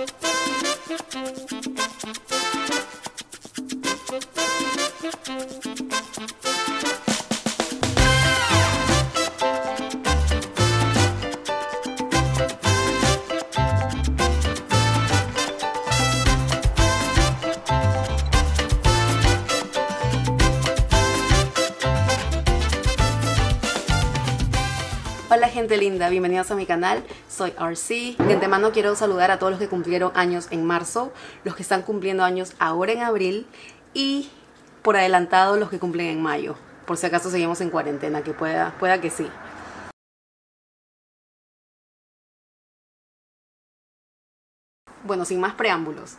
Thank you. Hola gente linda, bienvenidos a mi canal, soy RC. De antemano quiero saludar a todos los que cumplieron años en marzo, los que están cumpliendo años ahora en abril y por adelantado los que cumplen en mayo, por si acaso seguimos en cuarentena, que pueda, pueda que sí. Bueno, sin más preámbulos,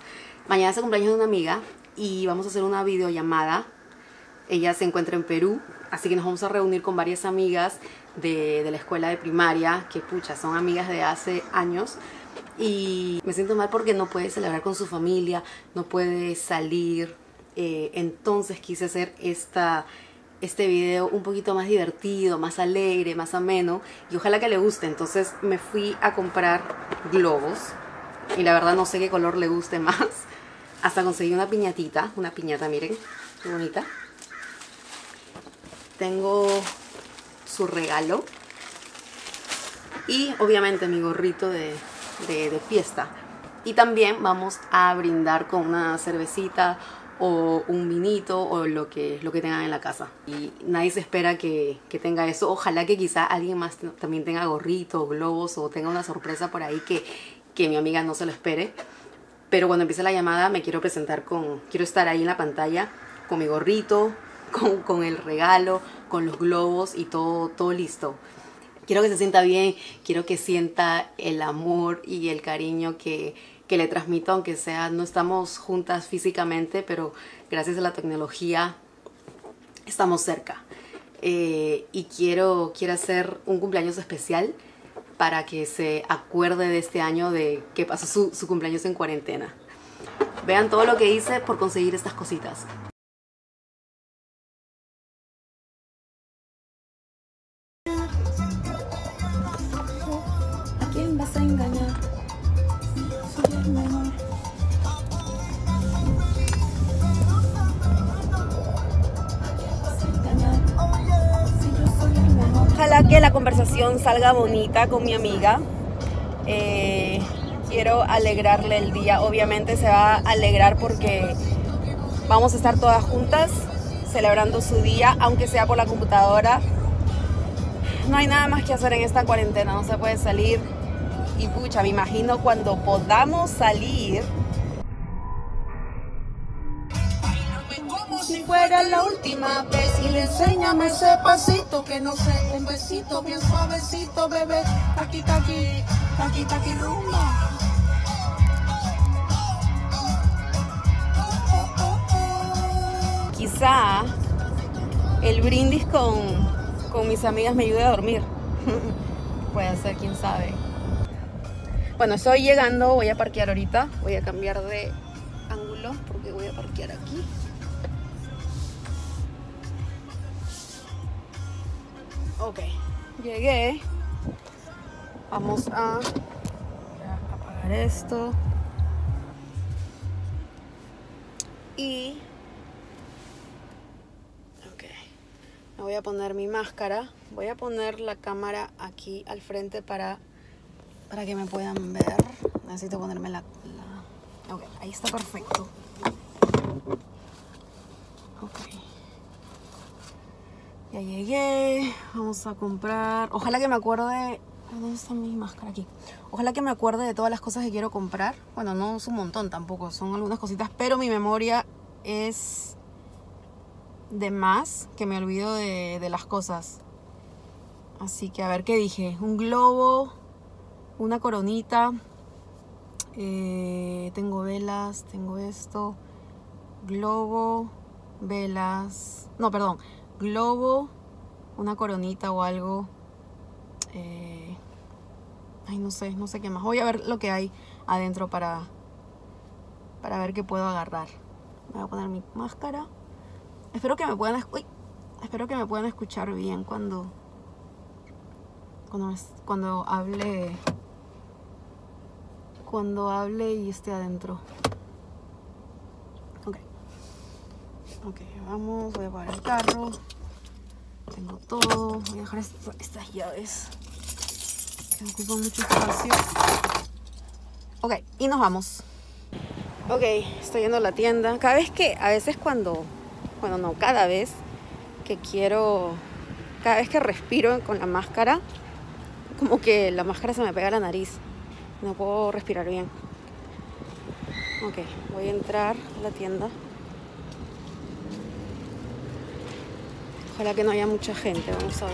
mañana es el cumpleaños de una amiga y vamos a hacer una videollamada. Ella se encuentra en Perú, así que nos vamos a reunir con varias amigas de, la escuela de primaria, que pucha, son amigas de hace años. Y me siento mal porque no puede celebrar con su familia, no puede salir. Eh, entonces quise hacer esta, este video un poquito más divertido, más alegre, más ameno y ojalá que le guste. Entonces me fui a comprar globos y la verdad no sé qué color le guste más. Hasta conseguí una piñatita, una piñata, miren, qué bonita. Tengo su regalo y obviamente mi gorrito de, de, fiesta. Y también vamos a brindar con una cervecita o un vinito o lo que, lo que tengan en la casa. Y nadie se espera que, que, tenga eso. Ojalá que quizá alguien más también tenga gorrito, globos o tenga una sorpresa por ahí que, que mi amiga no se lo espere. Pero cuando empiece la llamada me quiero presentar con, quiero estar ahí en la pantalla con mi gorrito, con, el regalo, con los globos y todo, todo listo. Quiero que se sienta bien, quiero que sienta el amor y el cariño que, que le transmito, aunque sea, no estamos juntas físicamente, pero gracias a la tecnología estamos cerca. Eh, y quiero, quiero hacer un cumpleaños especial para que se acuerde de este año de que pasó su, su cumpleaños en cuarentena. Vean todo lo que hice por conseguir estas cositas. Que la conversación salga bonita con mi amiga. Eh, quiero alegrarle el día. Obviamente se va a alegrar porque vamos a estar todas juntas celebrando su día, aunque sea por la computadora. No hay nada más que hacer en esta cuarentena, no se puede salir. Y pucha, me imagino cuando podamos salir. Fuera la última vez y le enséñame ese pasito que no sé, un besito bien suavecito, bebé. Taqui taqui, taqui taqui rumba. Quizá el brindis con, con mis amigas me ayude a dormir. Puede ser, quién sabe. Bueno, estoy llegando, voy a parquear ahorita. Voy a cambiar de ángulo porque voy a parquear aquí. Ok, llegué. Vamos a, apagar esto. Y Ok. Me voy a poner mi máscara. Voy a poner la cámara aquí al frente para, para que me puedan ver. Necesito ponerme la, la- Ok, ahí está perfecto. Ok. Ya llegué. Vamos a comprar. Ojalá que me acuerde. ¿Dónde está mi máscara? Aquí. Ojalá que me acuerde de todas las cosas que quiero comprar. Bueno, no es un montón tampoco, son algunas cositas, pero mi memoria es de más que me olvido de, las cosas. Así que a ver qué dije. Un globo, una coronita. eh, tengo velas, tengo esto. Globo, velas. No, perdón. Globo, una coronita o algo. eh, ay, no sé, no sé qué más. Voy a ver lo que hay adentro para, para ver qué puedo agarrar. Voy a poner mi máscara. Espero que me puedan uy, espero que me puedan escuchar bien cuando cuando, cuando hable cuando hable y esté adentro. Ok. Ok, vamos, voy a apagar el carro. Tengo todo. Voy a dejar est- estas llaves que ocupan mucho espacio. Ok, y nos vamos. Ok, estoy yendo a la tienda. Cada vez que, a veces cuando, bueno, no, cada vez que quiero, cada vez que respiro con la máscara, como que la máscara se me pega a la nariz. No puedo respirar bien. Ok, voy a entrar a la tienda. Ojalá que no haya mucha gente, vamos a ver.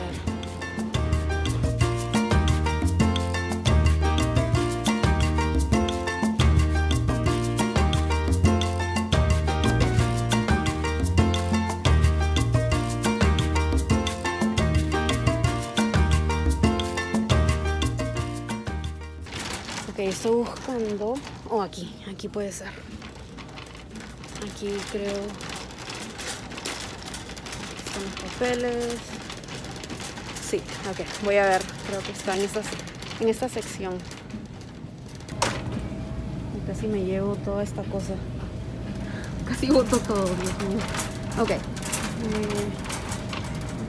Estoy buscando. Oh, aquí, aquí puede ser. Aquí creo. Están los papeles. Sí, ok, voy a ver. Creo que está en, esa, en esta sección. Y casi me llevo toda esta cosa. Casi boto todo, Dios mío. Ok. Eh,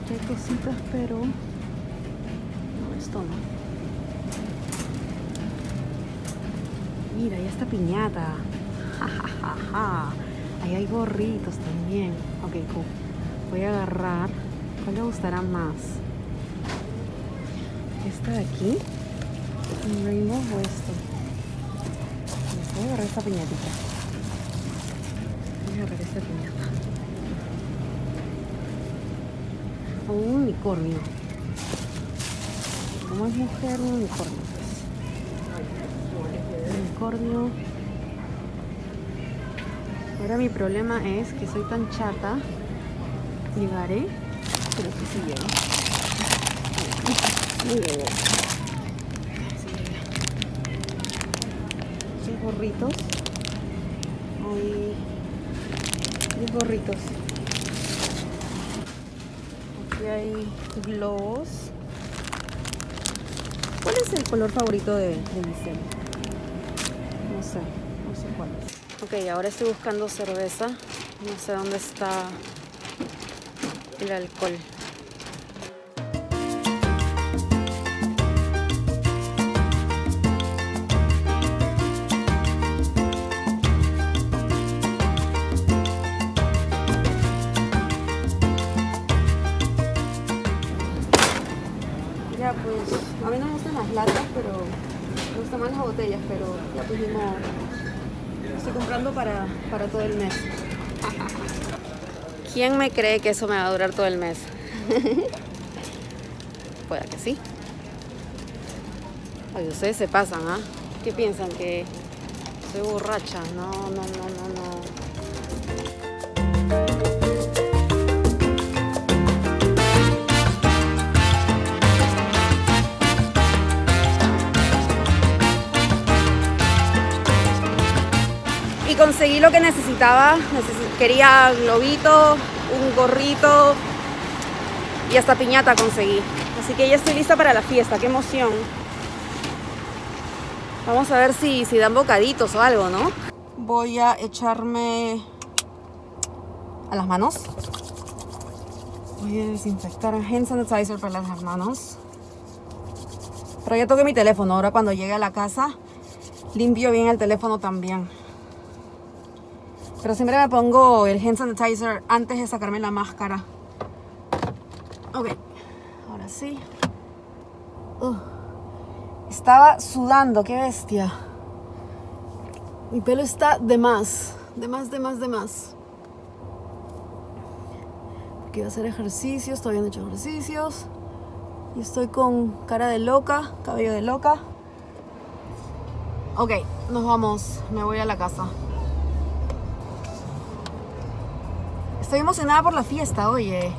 aquí hay cositas, pero. No, esto no. Mira, ya está piñata. Ja, ja, ja, ja. Ahí hay gorritos también. Ok, cool. Voy a agarrar. ¿Cuál le gustará más? ¿Esta de aquí? ¿Un rainbow o esto? Voy a agarrar esta piñatita. Voy a agarrar esta piñata. O un unicornio. Como es mujer, un unicornio. pues unicornio. Ahora mi problema es que soy tan chata. Llegaré, pero que sí llego. No llego. Sí gorritos. Hay 10 gorritos. Aquí hay globos. ¿Cuál es el color favorito de, de Giselle? No sé, no sé cuál es. Ok, ahora estoy buscando cerveza. No sé dónde está el alcohol. ¿Quién me cree que eso me va a durar todo el mes? Puede que sí. Ay, ustedes se pasan, ¿ah? ¿Qué piensan? ¿Que soy borracha? No, no, no, no, no. Conseguí lo que necesitaba. Necesi- quería globito, un gorrito y hasta piñata conseguí. Así que ya estoy lista para la fiesta. ¡Qué emoción! Vamos a ver si, si dan bocaditos o algo, ¿no? Voy a echarme a las manos. Voy a desinfectar hand sanitizer para las manos. Pero ya toqué mi teléfono. Ahora cuando llegue a la casa, limpio bien el teléfono también. Pero siempre me pongo el hand sanitizer antes de sacarme la máscara. Ok, ahora sí. Estaba sudando, qué bestia. Mi pelo está de más, de más, de más, de más. Porque a hacer ejercicios, todavía no he hecho ejercicios. Y estoy con cara de loca, cabello de loca. Ok, nos vamos, me voy a la casa. Estoy emocionada por la fiesta, oye.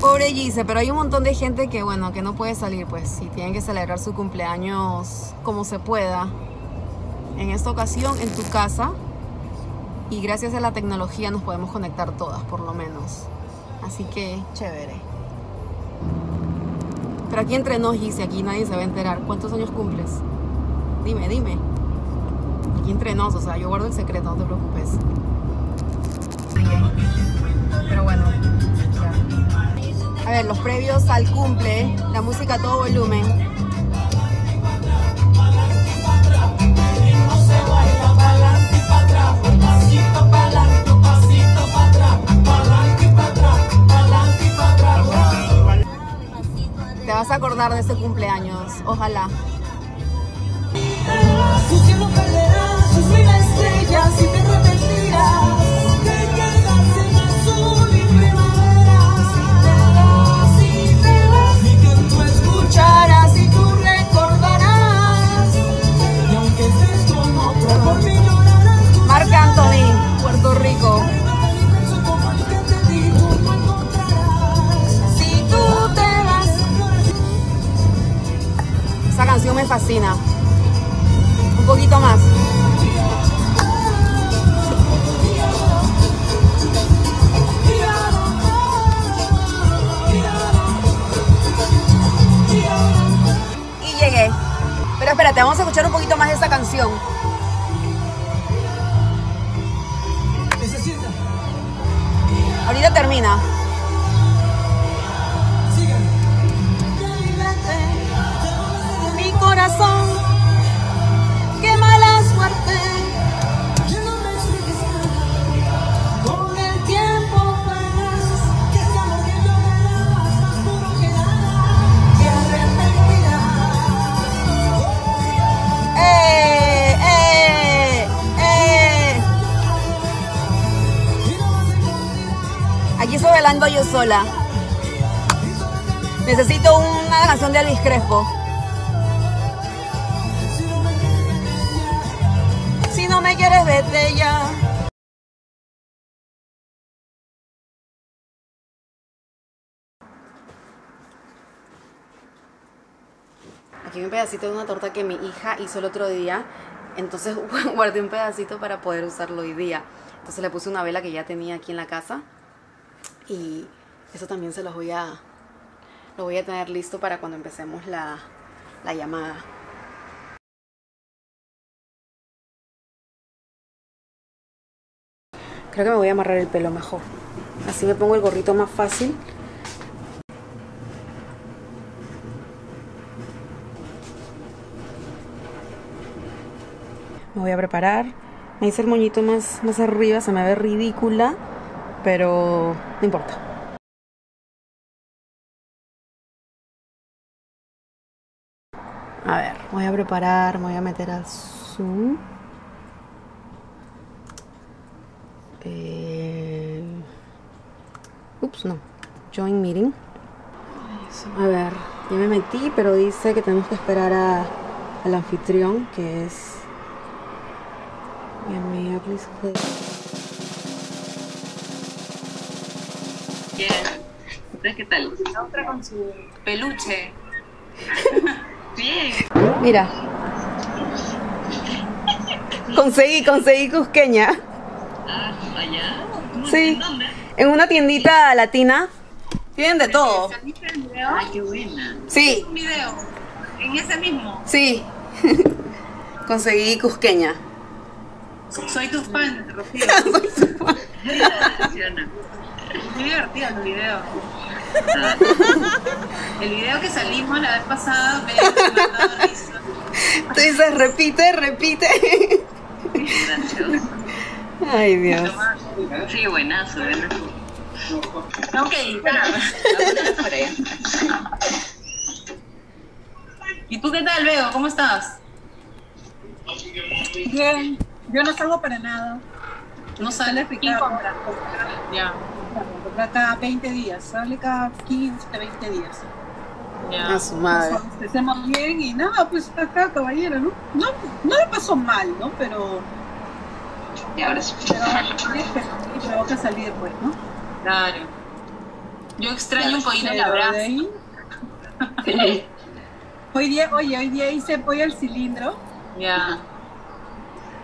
Pobre Gise, pero hay un montón de gente que, bueno, que no puede salir, pues, si tienen que celebrar su cumpleaños como se pueda. En esta ocasión, en tu casa. Y gracias a la tecnología nos podemos conectar todas, por lo menos. Así que, chévere. Pero aquí entre nos, Gise, aquí nadie se va a enterar. ¿Cuántos años cumples? Dime, dime. Aquí entre nos, o sea, yo guardo el secreto, no te preocupes. Pero bueno. A ver, los previos al cumple, la música a todo volumen. Te vas a acordar de ese cumpleaños, ojalá. Sus mil estrellas y te arrepentirás. Me fascina. Un poquito más. Y llegué. Pero espérate, vamos a escuchar un poquito más de esa canción. Ahorita termina. Aquí estoy bailando yo sola. Necesito una canción de Elvis Crespo. Si no me quieres, vete ya. Aquí hay un pedacito de una torta que mi hija hizo el otro día. Entonces guardé un pedacito para poder usarlo hoy día. Entonces le puse una vela que ya tenía aquí en la casa. Y eso también se los voy a. Lo voy a tener listo para cuando empecemos la, la llamada. Creo que me voy a amarrar el pelo mejor. Así me pongo el gorrito más fácil. Me voy a preparar. Me hice el moñito más, más arriba, se me ve ridícula, pero no importa. A ver, voy a preparar, voy a meter al Zoom. Eh, Ups, no. Join meeting. A ver, ya me metí, pero dice que tenemos que esperar a, al anfitrión, que es mi amiga, please Bien. ¿Ustedes qué tal? La otra con su peluche. Bien. Mira. Conseguí, conseguí cusqueña. Ah, allá. Sí. ¿En dónde? En una tiendita latina. Tienen de todo. ¿Saliste el video? Ay, qué buena. Sí, Un video. En ese mismo. sí. Conseguí cusqueña. Soy tu fan, Rocío. Funciona. Muy divertido el video. El video que salimos la vez pasada me dado risa. Tú dices, repite, repite. Ay, Dios. Sí, buenazo, buenazo. Tengo que editar. ¿Y tú qué tal, Veo? ¿Cómo estás? Bien, yo no salgo para nada. No sales, ¿quién compra? Ya, Comprar cada 20 días, sale cada 15, 20 días. ya. A su madre. Nos abastecemos bien y nada, pues acá, caballero, ¿no? No, no le pasó mal, ¿no? Pero, Y ahora sí. pero, pero provoca salir, pues, ¿no? Claro. Yo extraño un poquito brasa. ahí- Hoy día, oye, hoy día hice pollo al cilindro Ya.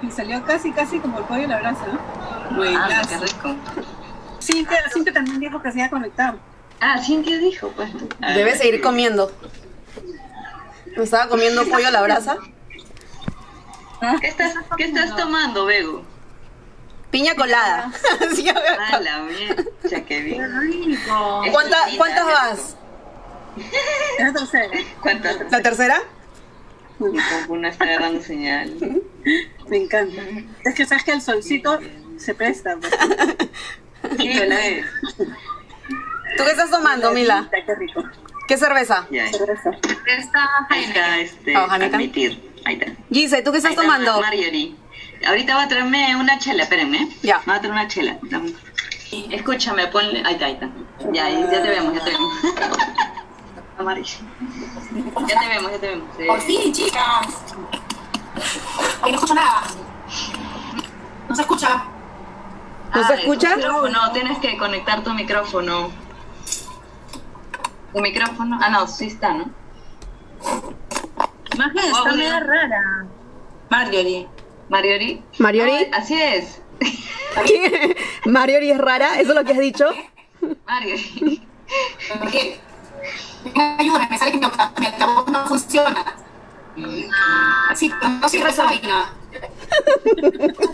y salió casi, casi como el pollo a la brasa, ¿no? Ah, Buenazo. qué rico. Cintia, Cintia también dijo que se iba a conectar. Ah, Cintia dijo, pues. Debes seguir comiendo. Me estaba comiendo pollo a la brasa. ¿Qué estás, ¿Qué estás tomando, Bego? Piña colada. Sí, a ver. Ah, la mierda, qué bien. rico. ¿Cuánta- ¿Cuántas vas? La tercera. ¿Cuántas? ¿La tercera? Una está agarrando señal. Me encanta. Es que sabes que el solcito se presta. pues. ¿Tú qué estás tomando, Mila? Qué rico. ¿Qué cerveza? Ya, Cerveza. Esta ahí está, este, Oh, admitir. Ahí está. Gise, ¿tú qué estás Ahí está tomando? Marjorie. Ahorita va a traerme una chela, espérenme. Ya. Va a traer una chela. Escúchame, ponle. Ahí está, ahí está. Ya, ya te vemos, ya te vemos. Amarillo. Ya te vemos, ya te vemos. Eh, Por fin, chicas. Ay, no escucho nada. No se escucha. ¿No se ah, escucha? micrófono, tienes que conectar tu micrófono. ¿Tu micrófono? Ah, no, sí está, ¿no? Imagen está Wow. media rara. Marjorie. Marjorie. ¿Marjorie? Ah, así es. ¿Qué? ¿Marjorie es rara? ¿Eso es lo que has dicho? Marjorie. ¿Por qué? Ayuda, me sale que mi mi altavoz no funciona. Así, no cierra esa vaina.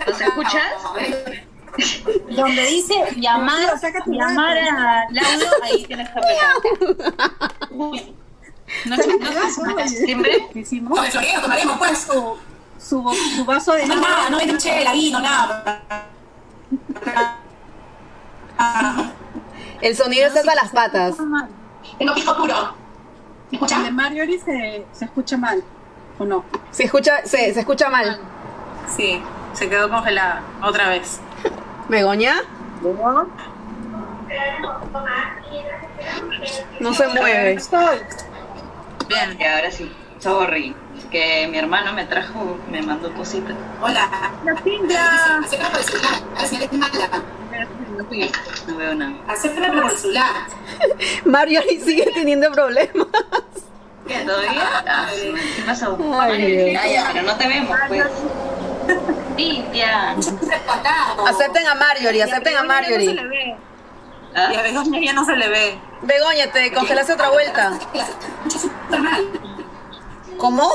¿Nos escuchas? Donde dice llamar, llamar al audio, ahí tienes que apretar. No, no, no, ¿Timbre? Hicimos No, floreo, tomaremos pues. su, su, su vaso de No, nada, no venden chela, vino, nada. El sonido está a las patas. Tengo pisco puro. ¿Me El de se escucha mal. ¿O no? Se escucha, se, se escucha mal. Sí, se quedó congelada otra vez. ¿Begoña? No se mueve. Bien. Y ahora sí. Sorry. Que mi hermano me trajo, me mandó cositas. Hola. La pinta. No veo nada. Acéptame por el celular. Marjorie sigue teniendo problemas. ¿Qué, ¿Todavía? Ah, sí, ¿Qué pasó? Ay, ya, pero no te vemos, pues. Cintia. Acepten a Marjorie, acepten a No se le Marjorie. ve. ¿Ah? Y a Begoña ya no se le ve. Begoña, te congelaste otra vuelta. ¿Cómo?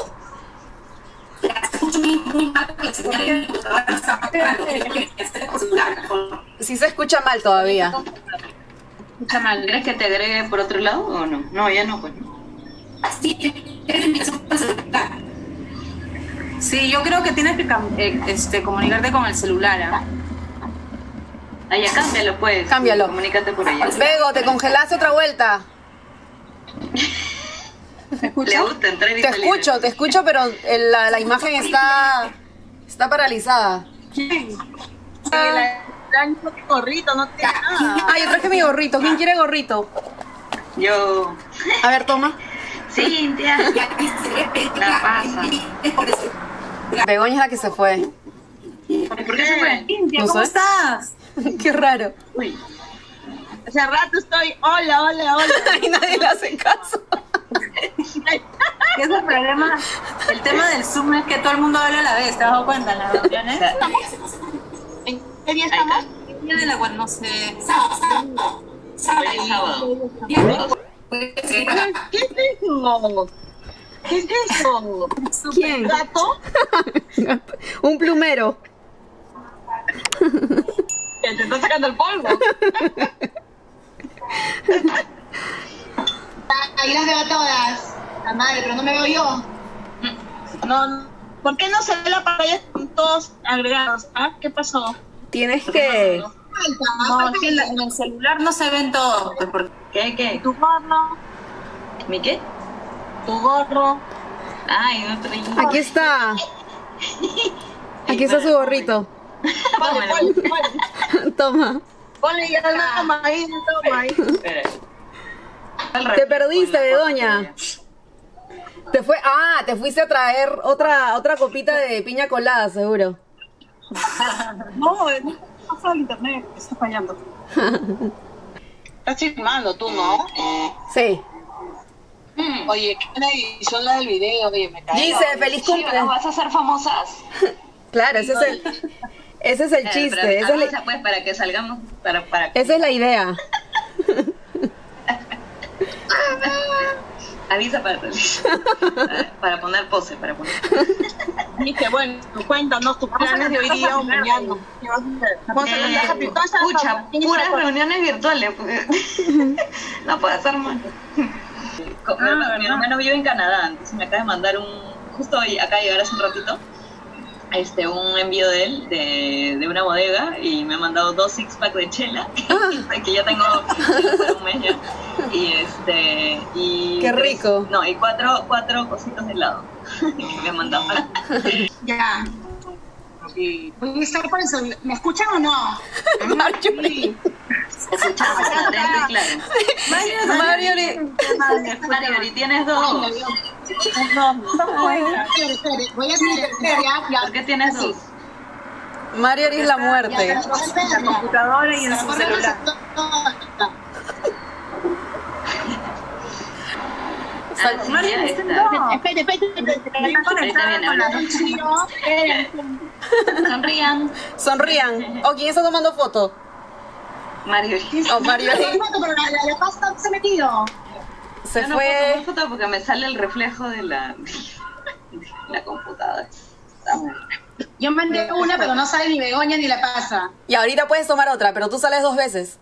Sí se escucha mal todavía. Escucha mal, ¿crees que te agregue por otro lado o no? No, ya no, pues. Así, es por el celular. Sí, yo creo que tienes que eh, este, comunicarte con el celular. ¿ah? Ah, ya cámbialo, pues. Cámbialo. Comunícate por allá. Bego, te congelaste otra vuelta. Le gusta entrar y Te salir. escucho, te escucho, pero el- la, la imagen está, está paralizada. ¿Quién? Ah, gorrito, no tiene nada. ah, yo traje mi gorrito. ¿Quién quiere gorrito? Yo. A ver, toma. Cintia. La pasa. Begoña es la que se fue. ¿Por qué se fue? Cintia, No ¿cómo sé. estás? Qué raro. Uy. Hace rato estoy, hola, hola, hola. Y nadie le hace caso. ¿Qué es el problema? El tema del Zoom es que todo el mundo habla a la vez, ¿te has dado cuenta en las reuniones? ¿En qué día estamos? está. El día de la cual no sé. Sábado, sábado. Sábado. ¿Qué es eso? ¿Qué es eso? ¿Quién? ¿Gato? Un plumero. Que te está sacando el polvo. Ahí las veo a todas. La madre, pero no me veo yo. No, ¿por qué no se ve la pantalla con todos agregados? ¿Ah? ¿Qué pasó? Tienes que... No, es que en, el celular no se ven todos. Porque ¿Qué, qué? Tu ¿Mi qué? Tu gorro. Ay, no traí. Aquí está. Aquí está su gorrito. Vale, ponle, ponle. Toma. Ponle ya nada más ahí, toma ahí. Te perdiste, Begoña. Te fue, ah, te fuiste a traer otra otra copita de piña colada, seguro. No, no pasa el internet, está fallando. Estás filmando tú, ¿no? Sí. Oye, qué buena edición la del video, oye, me cae. Dice, feliz Sí, cumple. ¿no? ¿Vas a ser famosas? Claro, ese es el ese es el Eh, chiste, pero esa es la, pues para que salgamos para para esa es la idea. Avisa para, para poner pose, para poner. Dice, bueno, cuéntanos tus planes de hoy día o mañana. ¿Qué vas a hacer? Vamos a Eh, happy ¿tienes puras reuniones virtuales. pues. no puede ser más. Co- mi, hermano, mi hermano vive en Canadá, entonces me acaba de mandar un. Justo hoy, acaba de llegar hace un ratito. Este, un envío de él de, de una bodega y me ha mandado dos six pack de chela que ya tengo un mes ya. y este y Qué tres- rico. no y cuatro cuatro cositos de helado que me ha mandado Ya. Voy a estar por eso. ¿Me escuchan o no? Marjorie. Escuchamos atento y claro. Marjorie tienes dos espere. Voy a. ¿por qué tienes dos? Marjorie es la muerte. La computadora y en su celular. Ah, espere, espere. Ahorita viene, ahorita. Sonrían. Sonrían. ¿O quién está tomando foto? Marjorie. Oh, Marjorie Pero la, la de pasta se ha metido. se Yo no puedo fue. tomar foto porque me sale el reflejo de la, de la computadora. Yo mandé una, pero no sale ni Begoña ni la pasa. Y ahorita puedes tomar otra, pero tú sales dos veces.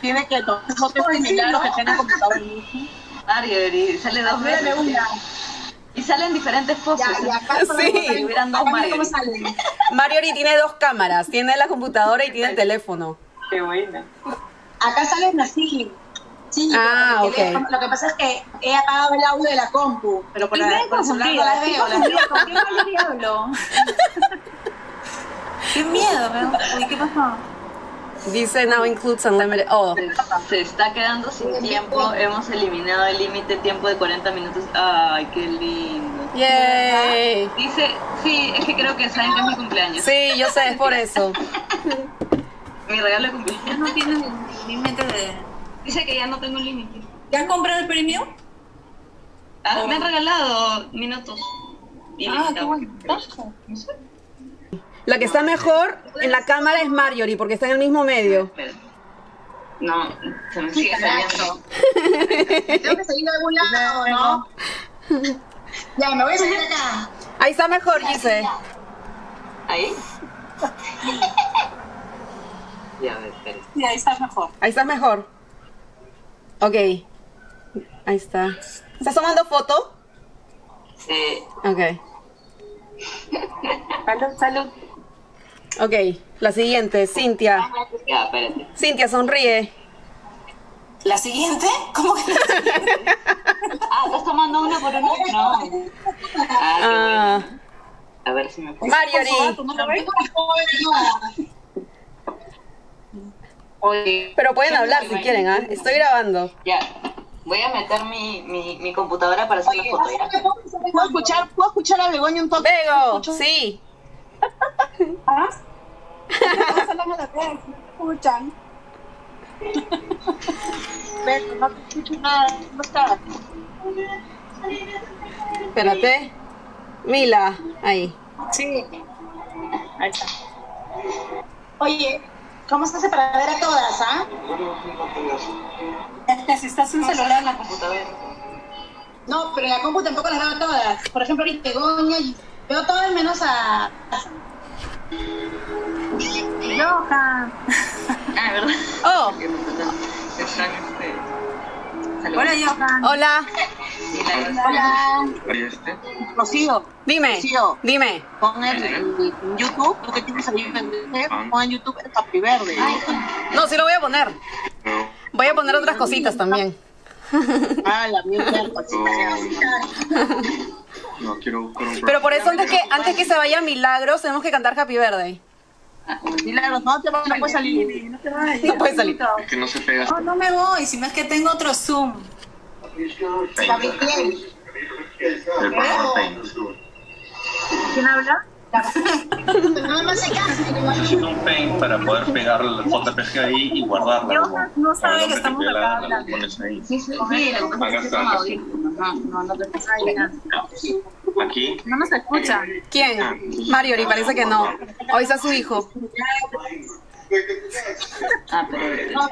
Tiene que tomar fotos similares que tenga computadora. Marjorie, sale dos Dame veces. una. Y salen diferentes poses. Ya, ya, acá Sí. Dos salen. Marjorie tiene dos cámaras. Tiene la computadora y tiene el teléfono. Qué buena. Acá salen así. Sí, Ah, ok. Lo que pasa es que he apagado el audio de la compu, pero por, la, por el celular no la veo. La veo. ¿Con qué hablo? Qué miedo, me- Uy, ¿qué pasó? Dice now includes unlimited. Oh, Se, se está quedando sin tiempo. Hemos eliminado el límite tiempo de 40 minutos. Ay, qué lindo. yay. Dice, sí, es que creo que saben que es mi cumpleaños. Sí, yo sé, es por eso. Mi regalo de cumpleaños. Ya no tiene límite de... Dice que ya no tengo límite. ¿Ya has comprado el premio? Ah, me han regalado minutos. Ah, qué bueno. No sé. La que está mejor en la cámara es Marjorie porque está en el mismo medio. Espera. No, se me sigue saliendo. Tengo que salir de algún lado, ¿no? Ya, me voy a salir acá. Ahí está mejor, dice. ¿Ahí? Ya, a ver, espera. Sí, ahí estás mejor. Ahí está mejor. Ok. Ahí está. ¿Estás tomando foto? Sí. Ok. Salud, salud. Ok. La siguiente, Cintia. Ya, espérate. Cintia, sonríe. ¿La siguiente? ¿Cómo que Ah, ¿estás tomando una por una? No. Ah, qué Ah, bueno. A ver si me puedo. Marjorie. ¿No? Oye, Pero pueden hablar si quieren, ¿ah? Estoy grabando. ya. Voy a meter mi, mi, mi computadora para hacer la foto. ya. ¿Puedo escuchar, ¿Puedo escuchar a Begoña un toque? Bego, sí. escuchan. Pero no te escucho nada. ¿Cómo estás? Espérate. Mila, ahí. Sí. Ahí está. Oye, ¿cómo estás para ver a todas, ah? Si estás en celular en la Computadora. No, pero en la compu tampoco las veo a todas. Por ejemplo, ahorita Begoña y veo todas menos a... Johan. Ah, ¿verdad? Oh, Están. Saludos. Hola, Johan. hola. Hola. ¿Y este? Rocío, Dime, Rocío, dime. pon el, el- en YouTube, tú que tienes ahí en el pon en YouTube el Capi Verde. No, sí lo voy a poner. No. Voy a poner otras cositas también. Ah, la mierda, cosita. No, quiero Pero por eso antes que antes que se vaya Milagros tenemos que cantar Happy Birthday. Milagros, no te vas a puedes salir. No te vayas. No puede salir. Es que no se pega. No, no me voy, si no es que tengo otro Zoom. ¿Quién habla? No. Necesito un Paint para poder pegar la JPG ahí y guardarla. No sabe que estamos acá la- hablando. ahí. Sí, sí, sí, Acá está. No, no, no te Aquí. No nos escucha. ¿Quién? Marjorie, parece que no. Hoy está su hijo. Ah, pero...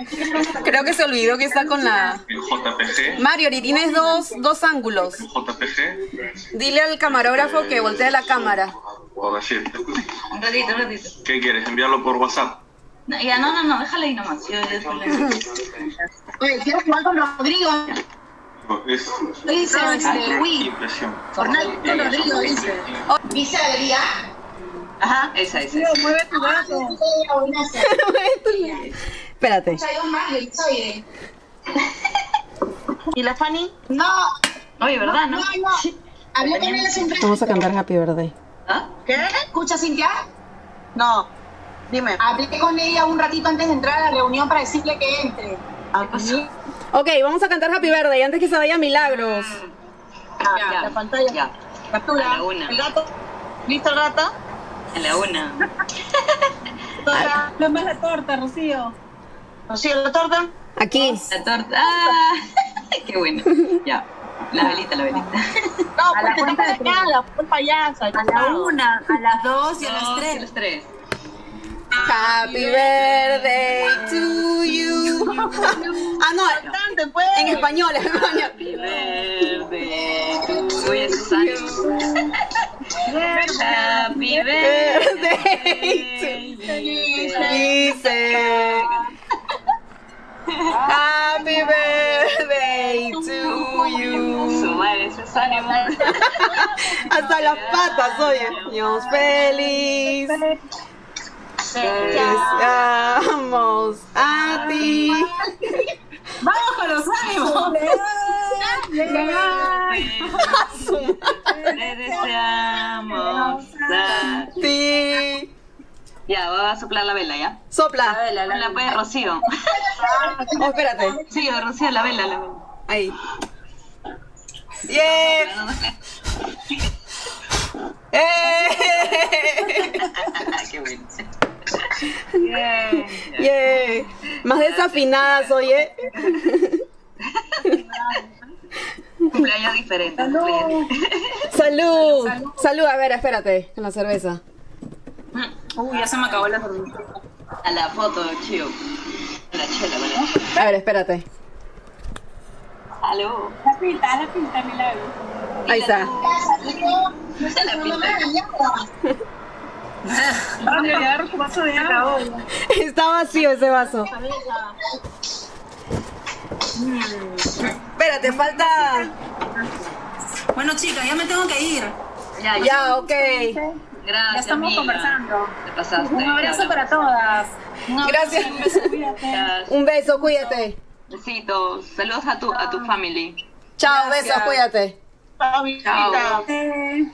Creo que se olvidó que está con la... JPG. Marjorie, tienes dos, dos ángulos. JPG. Dile al camarógrafo que voltee la cámara. Un ratito, un ratito. ¿Qué quieres? ¿Enviarlo por WhatsApp? No, ya, no, no, no, déjala ahí nomás. Yo, yo Oye, quiero jugar con Rodrigo. Es Dice, este, Wii. impresión. Fortnite con Rodrigo, dice. Dice Adrián. Ajá, esa, esa. esa. Mueve tu brazo. Espérate. Soy. ¿Y la Fanny? No, Oye, ¿verdad, no? no, no. Hablé con ella siempre. Vamos a cantar Happy Birthday. ¿Ah? ¿Qué? ¿Escucha, Cintia? No. Dime. Hablé con ella un ratito antes de entrar a la reunión para decirle que entre. ¿Qué pasó? Ok, vamos a cantar Happy Birthday antes que se vaya Milagros. Ah, Ya, la pantalla. Ya, Captura. A la una. El gato. ¿Listo el gato? En la una. Más la torta, Rocío. Rocío, la torta. Aquí. La torta. ¡Ah! Qué bueno. Ya. La velita, la velita. No, a la cuenta de acá, la payasa. A la una, a las dos y a las tres. las tres. Happy birthday to you. ah, no. Pues. En español, en español. Happy birthday to you, Susana. Happy birthday. Dice. Happy birthday to you. Su madre, es ánimo. Hasta las patas, oye. Dios feliz. Deseamos a ti. Vamos con los ánimos. Le deseamos a ti. Ya, va a soplar la vela, ¿ya? Sopla. La puede Rocío. Oh, espérate. Sí, Rocío, la vela, la vela. Ahí. Bien. ¡Eh! Qué bueno. Yeah. Más desafinadas, oye. Cumpleaños diferente. Salud. Salud, a ver, espérate, con la cerveza. Uy, ya se me acabó la cerveza. A la foto. A la chela, ¿vale? A ver, espérate. Aló. La pinta, la pinta, milagro. Ahí está. No se la pinta. Vamos a agarrar tu vaso de agua. Está vacío ese vaso. Espérate, falta. Bueno, chicas, ya me tengo que ir. Ya, ya. Ya, ok. Gracias, Ya estamos amiga. conversando. Te pasaste. Un abrazo para todas. Un abrazo, Gracias. Un beso, cuídate. Gracias. Un beso, cuídate. Besitos. Saludos a tu, a tu family. Chao, besos, cuídate. Chao. Eh,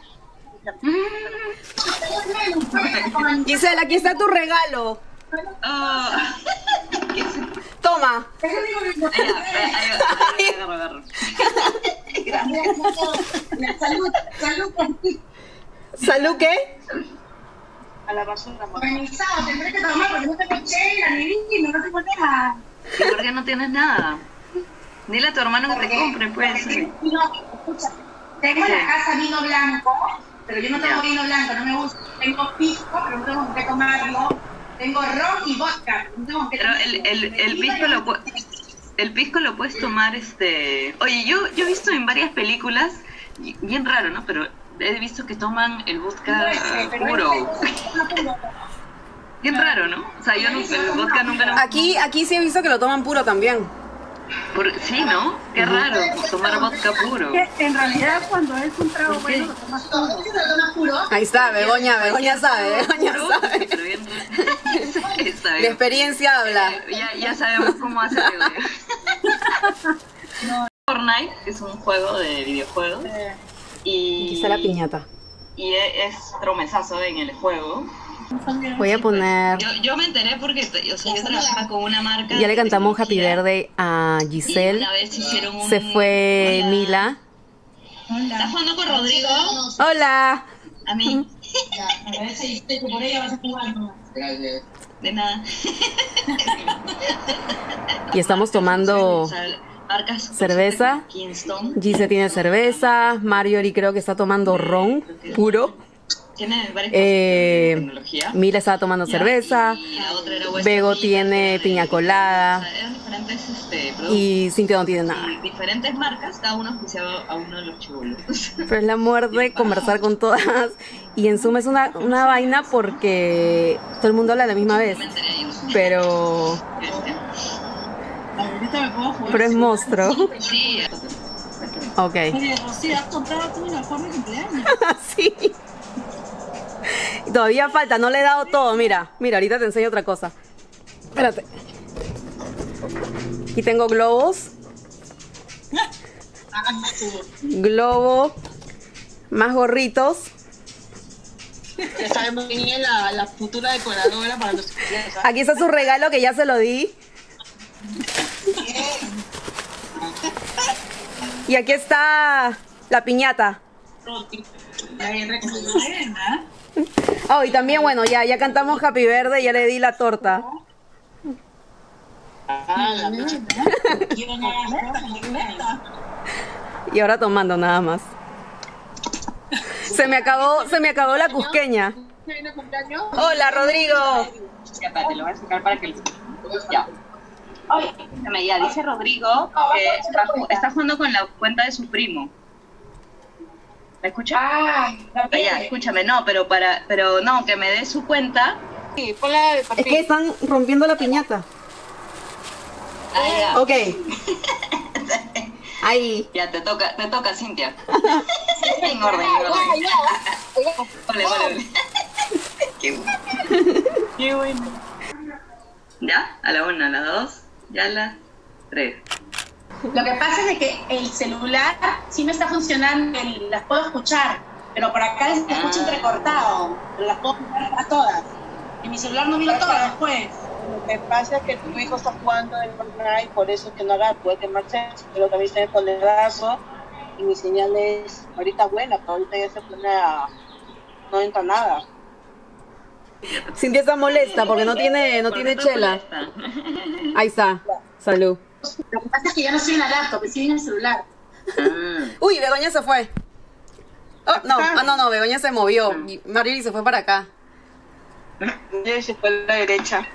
Gisela, aquí está tu regalo. Ah. Toma. Salud, salud. ¿Salud qué? Organizado, tendré que tomar porque no tengo chela, ni vino, no tengo nada. ¿Y por qué no tienes nada? Dile a tu hermano que te compre, pues. Escucha, tengo en la casa vino blanco, pero yo no tengo vino blanco, no me gusta. Tengo pisco, pero no tengo qué tomarlo. Tengo ron y vodka, no tengo qué Pero el, el, el pisco lo pu- el pisco lo puedes tomar este oye yo yo he visto en varias películas bien raro no pero he visto que toman el vodka puro. bien raro no o sea yo nunca el vodka nunca lo Aquí, aquí sí he visto que lo toman puro también. Por- sí no qué raro tomar vodka puro en realidad, cuando es un trago bueno, lo tomas todo. puro. Ahí está, Begoña, Begoña sabe, Begoña sabe. pero bien está La experiencia habla. ya, ya sabemos cómo hacerlo Fortnite es un juego de videojuegos y Aquí está la piñata. y e- es tromezazo en el juego. Voy a poner. Yo, yo me enteré porque o sea, yo trabajaba con una marca. Ya le cantamos Happy Verde a Giselle. una vez hicieron un- Se fue Hola. Mila. ¿Estás jugando con Rodrigo? Hola. A mí. A ver si que por ella vas a jugar. ¿no? De nada. Y estamos tomando O sea, marcas Tiene varias Eh, de tecnología. Mila estaba tomando cerveza. Y la otra era West Bego tiene piña colada. Este. Y Cintia no tiene nada. Y diferentes marcas, cada uno auspiciaba a uno de los chibolos. Pero es la muerte conversar con todas. Y en Zoom es una, una vaina porque todo el mundo habla a la misma vez. Pero, Ahorita me puedo jugar. pero es monstruo. Sí, Ok. Oye, Rocío, ¿has comprado tu uniforme de cumpleaños? sí. Todavía falta, no le he dado todo. Mira, mira, ahorita te enseño otra cosa. Espérate. Aquí tengo globos. Globo. Más gorritos. Ya sabemos quién es la, la futura decoradora para los cumpleaños. ¿ah? Aquí está su regalo que ya se lo di. Y aquí está la piñata. Oh, y también, bueno, ya, ya cantamos Happy Verde, ya le di la torta. Ah, la mecha. Y ahora tomando nada más. Se me acabó, se me acabó la cusqueña. Hola, Rodrigo. Ya, espérate, lo voy a sacar para que lo Ya. Oye, escúchame, ya dice Rodrigo que está, está jugando con la cuenta de su primo. ¿Me escucha? Ah, ya, escúchame, no, pero para, pero no, que me dé su cuenta. Sí, ponla de Es papel. que están rompiendo la piñata. Ah, ya. Ok. Ahí. Ya, te toca, te toca, Cintia. en orden, en orden. Vale, vale, vale. Qué bueno. Qué bueno. ¿Ya? A la una, a la dos, ya a la tres. Lo que pasa es de que el celular sí me está funcionando, el- las puedo escuchar, pero por acá se escucha entrecortado, pero las puedo escuchar a todas. Y mi celular no vino todas después. Lo que pasa es que tu hijo está jugando en Fortnite, por eso es que no agarra, puede quemarse, pero también está en colerazo y mi señal es ahorita buena, pero ahorita ya se pone a... no entra nada. Cintia está molesta porque no tiene, no tiene chela. Ahí está. Salud. Lo que pasa es que ya no estoy en la laptop, estoy en el celular. Ah, Uy, Begoña se fue. Oh, no, ah, no, no, Begoña se movió. Marily se fue para acá. Ya se fue a la derecha.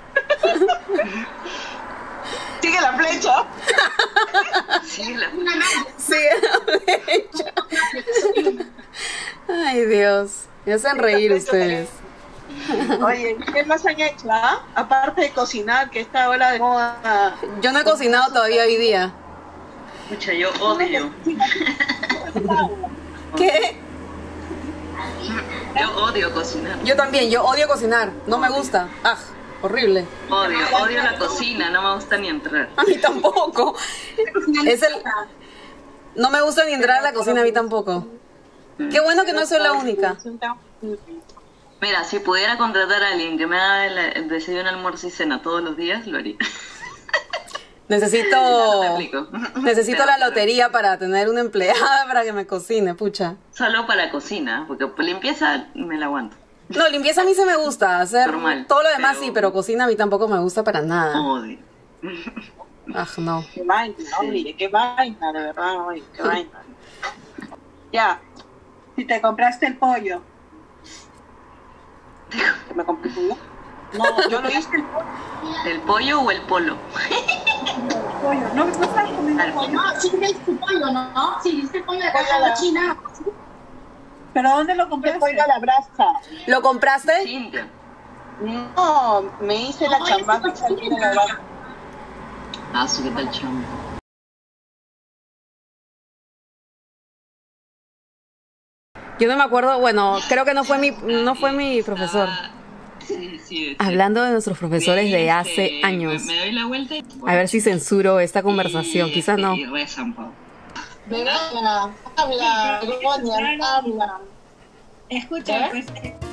Sigue la flecha. sí, la Sí, de hecho. Ay, Dios. Me hacen reír ustedes. Oye, ¿qué más han hecho? ah? Aparte de cocinar, que esta hora de moda. Yo no he cocinado todavía hoy día. Escucha, yo odio. ¿Qué? Yo odio cocinar. Yo también, yo odio cocinar. No me gusta. Ah, horrible. Odio, odio la cocina, no me gusta ni entrar. A mí tampoco. Es el... No me gusta ni entrar a la cocina, a mí tampoco. Qué bueno que no soy la única. Mira, si pudiera contratar a alguien que me haga el, el desayuno, almuerzo y cena todos los días, lo haría. Necesito... No te explico. Necesito Pero- la lotería para tener una empleada para que me cocine, pucha. Solo para cocina, porque por limpieza me la aguanto. No, limpieza a mí se me gusta. Hacer Normal, todo lo demás pero- sí, pero cocina a mí tampoco me gusta para nada. Odio. Ah, no. Qué vaina, oye, qué vaina, de verdad, oye, qué vaina. Ya, si te compraste el pollo. ¿Que me compré pollo? No, yo lo hice el pollo. ¿El pollo o el polo? pollo. No, no estás comiendo Al- pollo. No, sí viste pollo, ¿no? Sí viste pollo de acá de la China. ¿Pero dónde lo compré? Pollo a la brasa. ¿Lo compraste? Cintia. No, me hice la No, chamba que la. Ah, su qué tal chamba. Yo no me acuerdo, bueno, creo que no fue mi, no fue mi profesor. Sí, sí. sí. Hablando de nuestros profesores de hace años. Me, me doy la vuelta y... A ver si censuro esta conversación, quizás no. Habla, Begoña, habla. Escucha, ¿Eh? pues,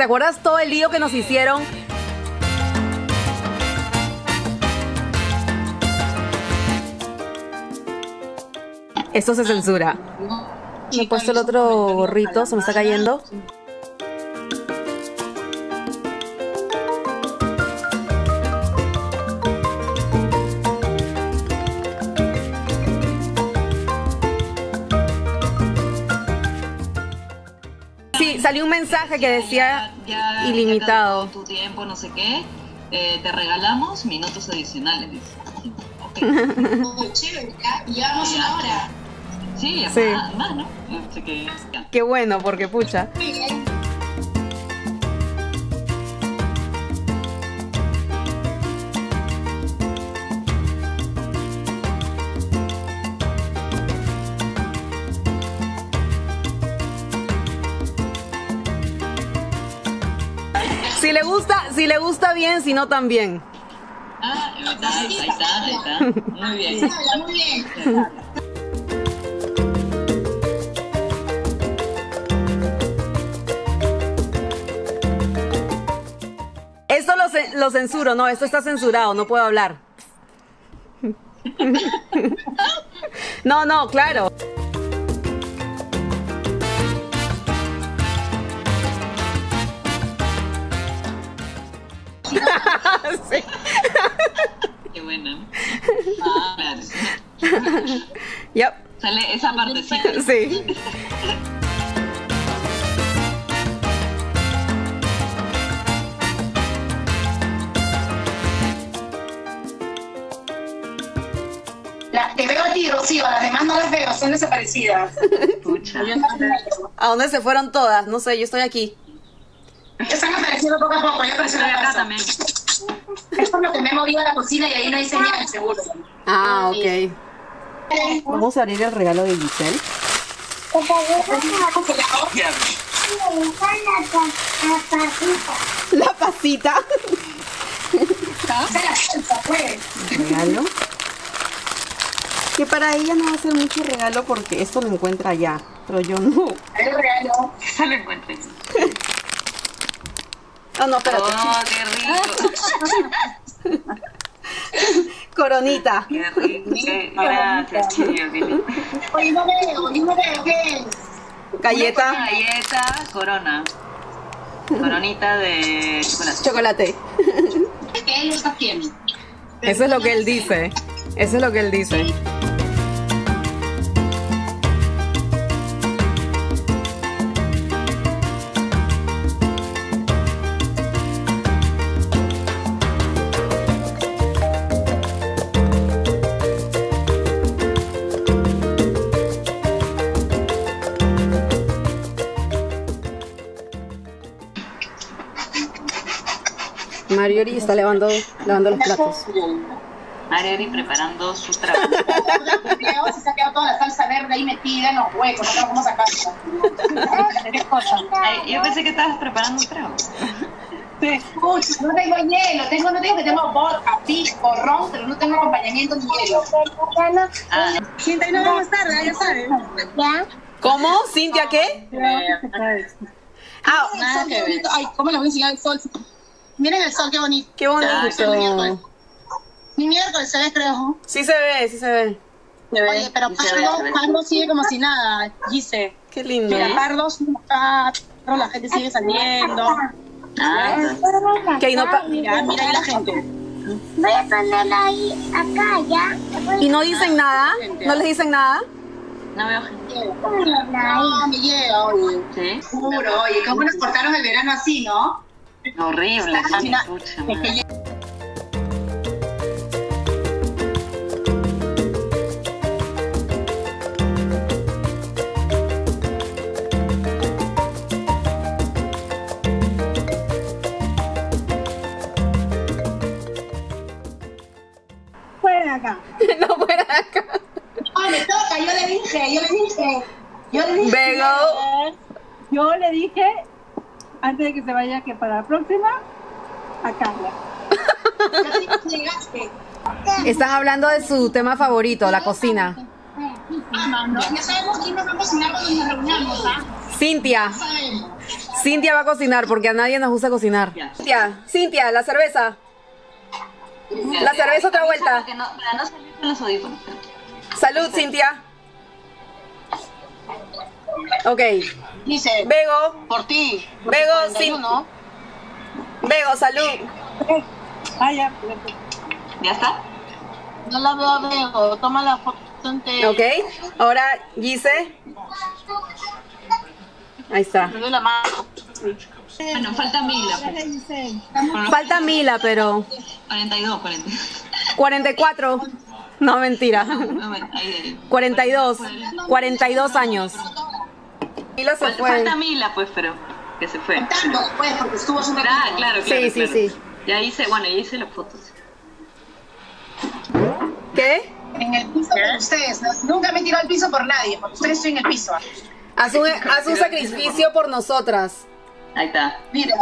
¿Te acuerdas todo el lío que nos hicieron? Esto se censura. Me he puesto el otro gorrito, se me está cayendo. Salió un mensaje que decía Ya- ya- ilimitado. ya tu tiempo, no sé qué. eh, te regalamos minutos adicionales, dice. Ok. Oh, chévere, ya. Llevamos una hora. Sí, Sí. Más, más, ¿no? Así que. Qué bueno, porque pucha. Muy bien. Si le gusta bien, si no también. Ah, ahí está, ahí está, ahí está. Muy bien. Muy bien. Esto lo, lo censuro, no, esto está censurado, no puedo hablar. No, no, claro. Sí. Qué buena. ¿no? Ah, claro. Yep, Sale esa partecita. sí. Las que veo a ti, Rocío, las demás no las veo, son desaparecidas. Pucha. ¿A dónde se fueron todas? No sé, yo estoy aquí. Están apareciendo poco a poco, yo aparecí en Estoy la acá casa. también. Es por lo que me he movido a la cocina y ahí no hay señal, seguro. Ah, ok. Vamos a abrir el regalo de Giselle. La pasita. La salsa, pues. Regalo. Que para ella no va a ser mucho regalo porque esto lo encuentra allá. Pero yo no. El regalo. Esa lo encuentré. Ah, no, espérate. Oh, qué rico. Coronita. Qué rico. Gracias, chiquillos. Dile. Oye, no veo, yo no veo, ¿qué es? Galleta. Galleta, corona. Coronita de chocolate. Chocolate. ¿Qué lo está haciendo? Eso es lo que él dice. Eso es lo que él dice. Mariori está lavando, lavando los platos. Mariori preparando su trabajo. Se ha quedado toda la salsa verde ahí metida en los huecos, no cómo sacarla. ¿Qué cosa? Ay, yo pensé que estabas preparando un trago. Escucha, no tengo hielo, tengo, no tengo que tengo vodka, pisco, ron, pero no tengo acompañamiento ni hielo. Ah, Sienta y no vamos tarde, ya sabes. ¿Cómo? ¿Cintia qué? Ah. Ay, ¿cómo les voy a enseñar el sol? Miren el sol, qué bonito. qué bonito. Mi miércoles se ve, creo. Sí se ve, sí se ve. Oye, pero Sí se ve, Pardo, ve. Pardo sigue como si nada, Gise. Qué lindo. Mira, Pardo sigue acá, pero la gente sigue saliendo. ah, Que ahí no pa- Mira, mira ahí la gente. Voy a ponerla ahí, acá, ¿ya? y no dicen nada, no les dicen nada. no veo gente. No, me llega, oye. Juro, oye, ¿cómo nos cortaron el verano así, no? Horrible, pucha madre. Fuera acá. no fuera acá. Oh, me toca, yo le dije, yo le dije. Yo le dije. Bego. Yo le dije, antes de que se vaya, que para la próxima, a Carla. Están hablando de su tema favorito, la cocina. Ah, no, ya sabemos quién nos va a cocinar cuando nos reunamos, ¿ah? Cintia. Sabemos. Cintia va a cocinar porque a nadie nos gusta cocinar. Ya. Cintia, Cintia, la cerveza. La cerveza otra vuelta. No, para no salir con los audífonos. Salud, Cintia. Ok. Dice, Bego, por ti. Bego, sí. 41. Bego, salud. Ah, ya. ¿Ya está? No la veo, veo. Toma la foto. Ok. Ahora, Gise. Ahí está. Me doy la mano. Bueno, falta Mila. Giselle. Falta Mila, pero 42, 40. 44. No, mentira. No, bueno, ahí, ahí. 42. 42 años. Mila se Falta, fue. falta Mila, pues, pero que se fue. Contando porque estuvo un Ah, claro, claro. Sí, sí, claro. sí. Ya hice, bueno, ya hice las fotos. ¿Qué? En el piso por ustedes. ¿no? Nunca me tirado al piso por nadie. Por ustedes estoy en el piso. Haz un, haz un sacrificio por nosotras. Ahí está. Mira,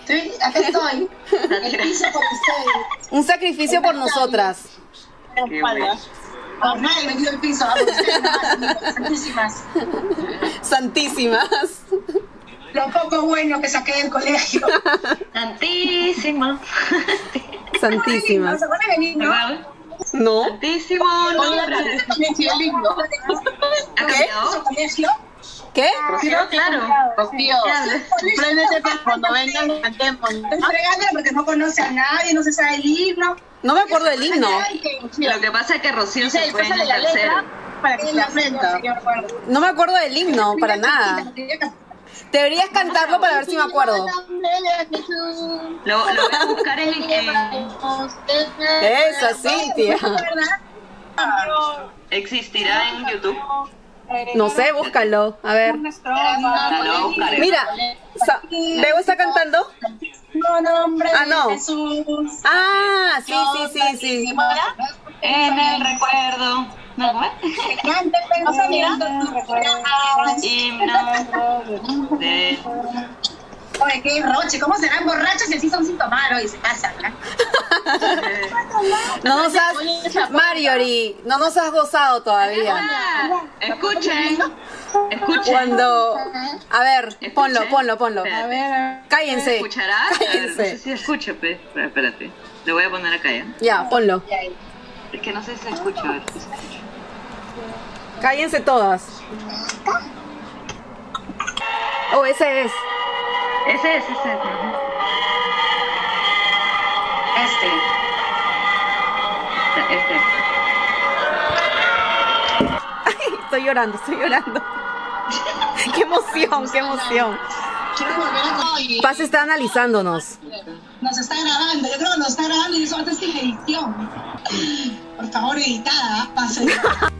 estoy, acá estoy. En el piso por ustedes. Un sacrificio por nosotras. Qué bueno. Por nadie me tiró al piso. santísimas. Santísimas. Lo poco bueno que saqué del colegio. Santísimo. Santísimas. ¿No se acuerdan de no? No. Santísimo nombre. ¿tú también sí, el himno. ¿Ha ¿Qué? cambiado? ¿Qué? Rocío, claro. Rocío, sorpréndete que cuando vengan cantemos. Fregándole porque no conoce a nadie, no se sabe el himno. No me acuerdo del himno. Lo que pasa es que Rocío se fue en el tercero. para que se la aprenda. No me acuerdo del himno, para nada. Deberías cantarlo para ver si me acuerdo. Lo, lo voy a buscar en, en- Esa, Cintia. ¿Existirá en YouTube? No sé, búscalo. A ver. Ah. Mira, ¿Bebo está cantando? No, nombre Ah, no. Jesús. Ah, sí, sí, sí, sí. En el recuerdo. ¿No? Oye, qué roche, ¿cómo serán borrachos y así son sin tomar hoy? Se pasan, ¿no? No nos has, Marjorie, no nos has gozado todavía. Ah, escuchen. Escuchen. Cuando, a ver, ponlo, ponlo, ponlo. A ver. Cállense. ¿Escucharás? A ver, no sé Cállense. si escucho. Espera, Espérate. Lo voy a poner acá ya. Ya, ponlo. Es que no sé si se escucha. A ver si se escucha. Cállense todas. Oh, ese es. Ese es, ese es. Este. Este. Estoy llorando, estoy llorando. Qué emoción, qué emoción. Quiero volver a y Paz está analizándonos. nos está grabando. Yo creo que nos está grabando y eso va a estar sin edición. Por favor, editada, pase.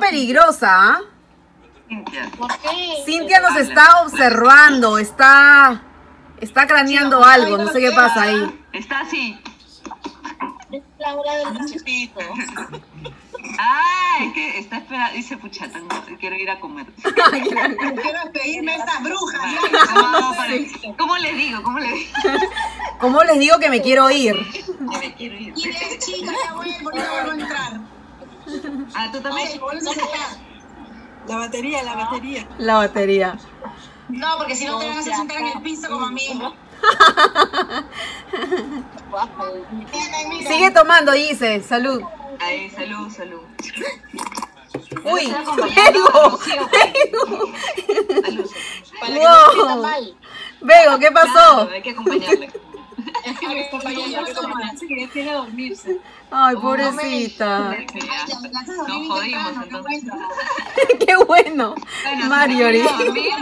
peligrosa, ¿ah? Cintia. ¿Por qué? Cintia nos está observando, está, está craneando algo, no sé qué pasa ahí. Está así. Es la hora del bichito. Ah, es que está esperando. Dice, pucha, tengo- quiero ir a comer. Quiero pedirme esa bruja. No, para- ¿Cómo le digo? ¿Cómo le digo? ¿Cómo les digo que me quiero ir? Que me quiero ir. Y es chica, ya vuelvo, no vuelvo a entrar. Ah, tú también. La batería, la batería. La batería. No, porque si no te van a hacer sentar en el piso como a mí. Sigue tomando, dice. Salud. Ahí, salud, salud. Uy, Vego. Wow. ¿qué pasó? Claro, hay que acompañarle. Es que me está fallando, que como parece que ya quiere dormirse. Ay, pobrecita. Nos jodimos entonces. Qué bueno. Dormir,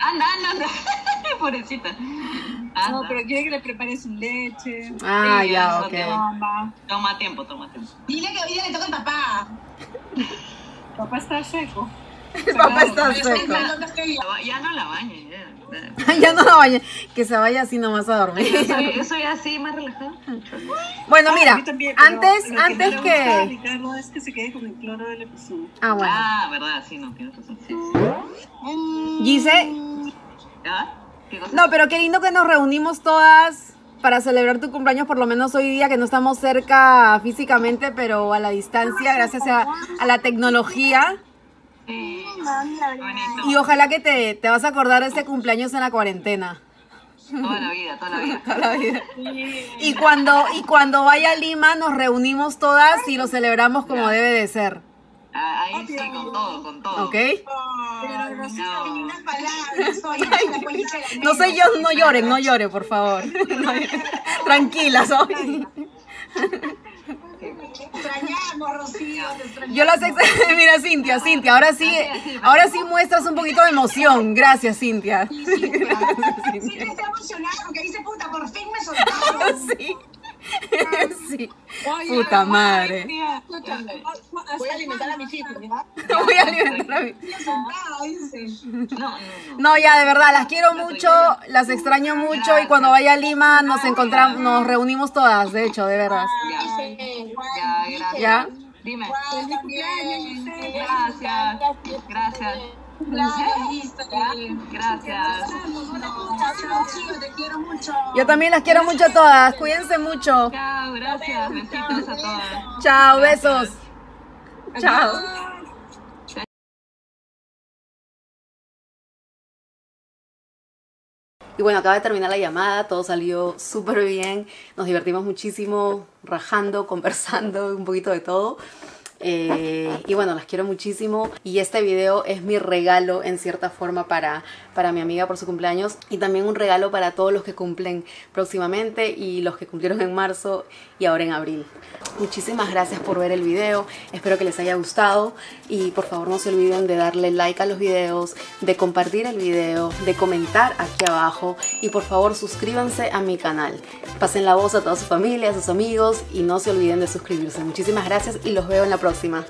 Anda, anda, anda. Pobrecita. Anda. No, pero quiere que le prepare su leche. Ah, Sí, ya, ok. Toma tiempo, toma tiempo. Dile que hoy día le toca al papá. Papá está seco. Papá está seco. Ya no la bañes, ya. no la bañé. Que se vaya así nomás a dormir. Yo soy, yo soy así, más relajada. Bueno, A mira, también, antes, lo que antes no que... Ricardo es que se quede con el cloro de la piscina. Ah, bueno. Ah, verdad, sí, no, tienes razón. Sí, sí. Gise, ¿Ah? ¿Qué cosa? no, pero qué lindo que nos reunimos todas para celebrar tu cumpleaños, por lo menos hoy día que no estamos cerca físicamente, pero a la distancia, gracias a, a la tecnología. Sí. Bonito. Y ojalá que te, te vas a acordar de ese cumpleaños en la cuarentena. Toda la vida, toda la vida. toda la vida. Y cuando, y cuando vaya a Lima nos reunimos todas y lo celebramos como debe de ser. Ah, Ahí sí, con todo, con todo. ¿Ok? Pero Rosita, No. soy No sé yo, no lloren, no lloren, por favor. Tranquila, soy. Te extrañamos, Rocío, te extrañamos. Yo las ex... Mira, Cintia, Cintia, ahora sí, ahora sí muestras un poquito de emoción. Gracias, Cintia. Sí, sí, está emocionada porque dice, puta, por fin me soltaron. Sí. Sí. Puta madre. Voy a alimentar a mis hijos, ¿ya? Voy a alimentar a mi-. No, no, no. No, ya, de verdad, las quiero mucho, las extraño mucho y cuando vaya a Lima nos encontramos, nos reunimos todas, de hecho, de verdad. Ya. Dime. Gracias. Gracias. Gracias. Te quiero mucho. Yo también las quiero mucho a todas, cuídense mucho. Chao, gracias. Besitos a todas. Chao, besos. Chao. Y bueno, acaba de terminar la llamada, todo salió súper bien, nos divertimos muchísimo, rajando, conversando, un poquito de todo. Eh, y bueno, las quiero muchísimo y este video es mi regalo en cierta forma para, para mi amiga por su cumpleaños y también un regalo para todos los que cumplen próximamente y los que cumplieron en marzo y ahora en abril. Muchísimas gracias por ver el video, espero que les haya gustado y por favor no se olviden de darle like a los videos, de compartir el video, de comentar aquí abajo y por favor suscríbanse a mi canal. Pasen la voz a toda su familia, a sus amigos y no se olviden de suscribirse. Muchísimas gracias y los veo en la próxima.